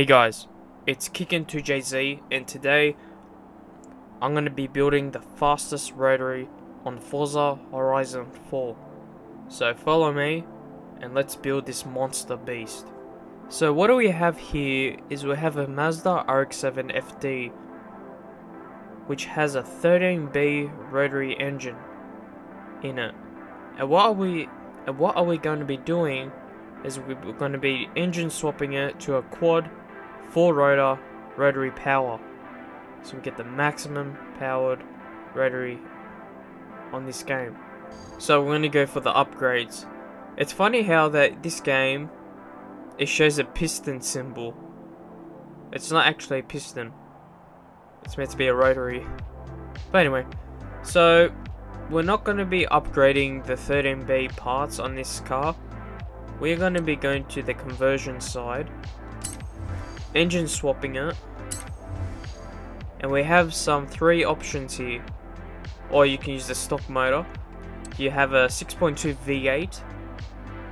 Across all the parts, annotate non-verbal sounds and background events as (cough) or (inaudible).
Hey guys, it's Kickin2JZ and today I'm going to be building the fastest rotary on Forza Horizon 4. So follow me and let's build this monster beast. So what do we have here is we have a Mazda RX-7 FD which has a 13B rotary engine in it. And what are we and what are we going to be doing is we're going to be engine swapping it to a quad 4 rotor rotary power. So we get the maximum powered rotary on this game. So we're going to go for the upgrades. It's funny how that this game it shows a piston symbol. It's not actually a piston. It's meant to be a rotary. But anyway, so we're not going to be upgrading the 13B parts on this car. We're going to be going to the conversion side, engine swapping it, and we have some three options here. Or you can use the stock motor. You have a 6.2 V8,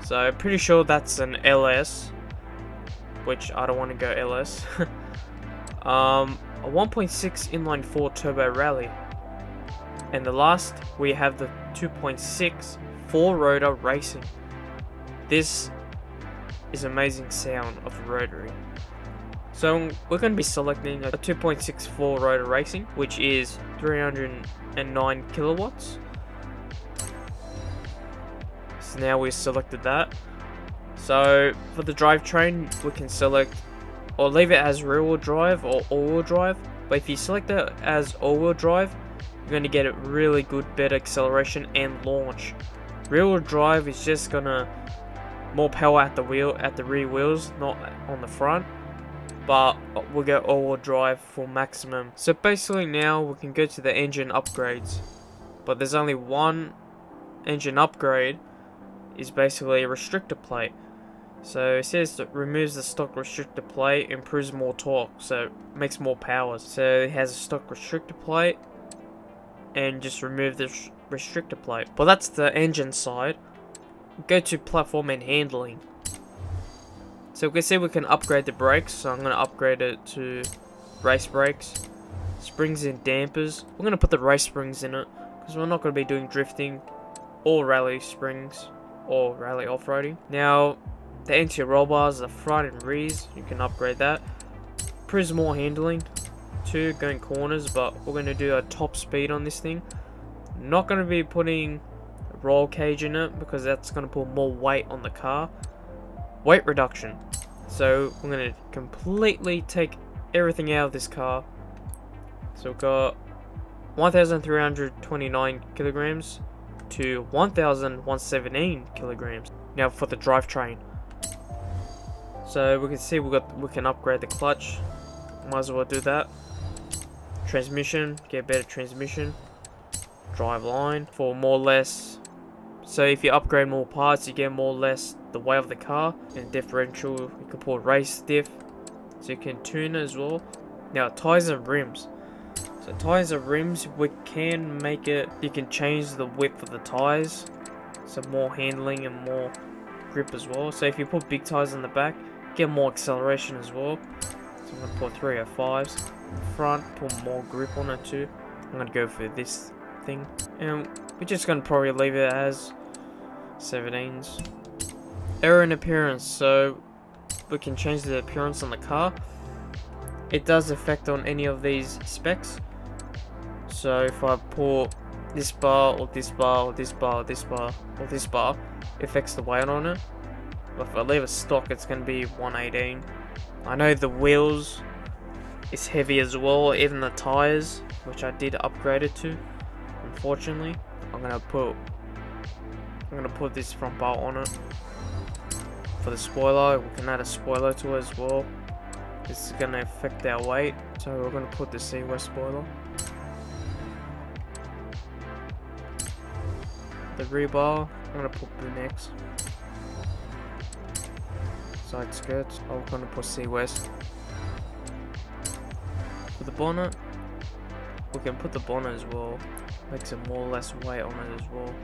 so pretty sure that's an LS, which I don't want to go LS. (laughs) um, a 1.6 inline 4 turbo rally. And the last, we have the 2.6 4 rotor racing. This is amazing sound of rotary. So we're going to be selecting a 2.64 rotor racing, which is 309 kilowatts. So now we've selected that. So for the drivetrain, we can select or leave it as rear wheel drive or all wheel drive. But if you select it as all wheel drive, you're going to get a really good better acceleration and launch. Rear wheel drive is just gonna more power at the wheel at the rear wheels, not on the front. But we'll get all-wheel drive for maximum. So basically now we can go to the engine upgrades. But there's only one engine upgrade is basically a restrictor plate. So it says that removes the stock restrictor plate, improves more torque, so makes more power. So it has a stock restrictor plate and just remove the restrictor plate. But that's the engine side. Go to platform and handling. So we can see we can upgrade the brakes. So I'm going to upgrade it to race brakes. Springs and dampers. We're going to put the race springs in it. Because we're not going to be doing drifting or rally springs or rally off-roading. Now, the anti-roll bars, the front and rears, you can upgrade that. Improves more handling too, going corners, but we're going to do a top speed on this thing. Not going to be putting a roll cage in it because that's going to put more weight on the car. Weight reduction. So we're going to completely take everything out of this car. So we've got 1,329 kilograms to 1,117 kilograms. Now for the drivetrain. So we can see we got we can upgrade the clutch. Might as well do that. Transmission, get better transmission. Drive line for more or less. So if you upgrade more parts, you get more or less the weight of the car. And differential, you can put race diff. So you can tune as well. Now tires and rims. So tires and rims, we can make it, you can change the width of the tires. So more handling and more grip as well. So if you put big tires in the back, get more acceleration as well. So I'm going to put 305s front, put more grip on it too. I'm going to go for this thing. And we're just to probably leave it as 17s. Aero in appearance, so we can change the appearance on the car. It does affect on any of these specs. So if I put this bar or this bar or this bar or this bar or this bar, it affects the weight on it. But if I leave it stock, it's going to be 118. I know the wheels is heavy as well, even the tires, which I did upgrade it to. Unfortunately, I'm gonna put I'm gonna put this front bar on it. For the spoiler, we can add a spoiler to it as well. This is gonna affect our weight, so we're gonna put the C-West spoiler. The rebar, I'm gonna put blue next side skirts, I'm gonna put C-West. For the bonnet, we can put the bonnet as well. Makes it more or less weight on it as well.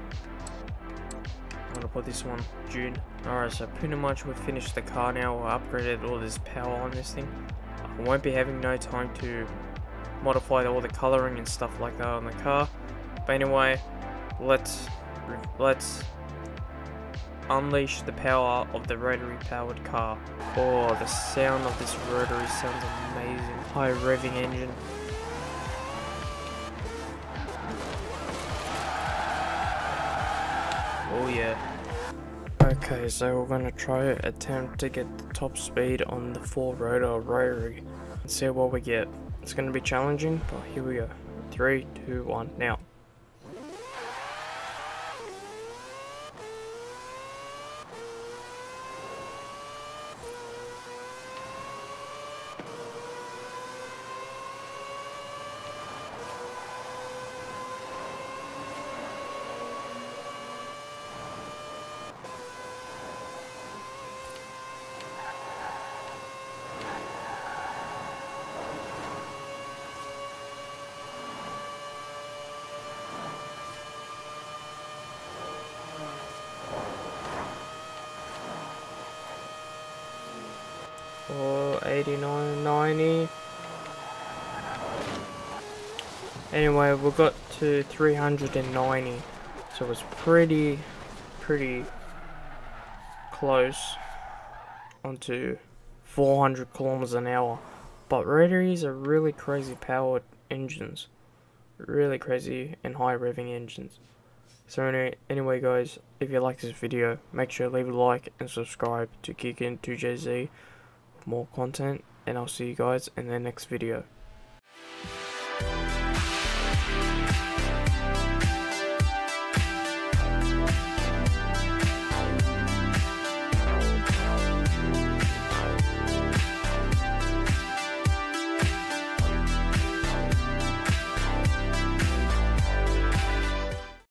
I'm gonna put this one June. Alright, so pretty much we've finished the car now. We upgraded all this power on this thing. I won't be having no time to modify all the coloring and stuff like that on the car. But anyway, let's let's unleash the power of the rotary powered car. Oh, the sound of this rotary sounds amazing. High revving engine. Oh yeah. Okay, so we're gonna try attempt to get the top speed on the four rotor rotary and see what we get. It's gonna be challenging, but here we go. Three, two, one, now. Or 89 90 anyway we got to 390 so it was pretty pretty close onto 400 kilometers an hour. But rotaries are really crazy powered engines. Really crazy and high revving engines. So anyway, anyway guys if you like this video make sure to leave a like and subscribe to Kickin2JZ more content and I'll see you guys in the next video.